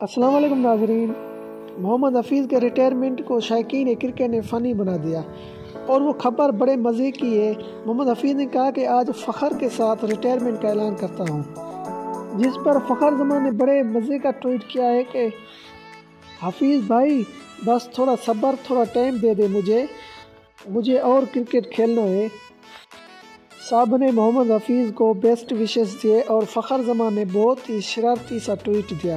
السلام علیکم ناظرین۔ محمد حفیظ کے ریٹائرمنٹ کو شائقین کرکٹ نے فنی بنا دیا اور وہ خبر بڑے مزے کی ہے۔ محمد حفیظ نے کہا کہ آج فخر کے ساتھ ریٹائرمنٹ کا اعلان کرتا ہوں۔ جس پر فخر زمان نے بڑے مزے کا ٹویٹ کیا ہے کہ، حفیظ بھائی، بس تھوڑا صبر، تھوڑا ٹائم دے دے مجھے۔ مجھے اور کرکٹ کھیلنا ہے۔ صاحب نے محمد حفیظ کو بیسٹ وشز دیے اور فخر زمان نے بہت ہی شرارتی سا ٹویٹ دیا۔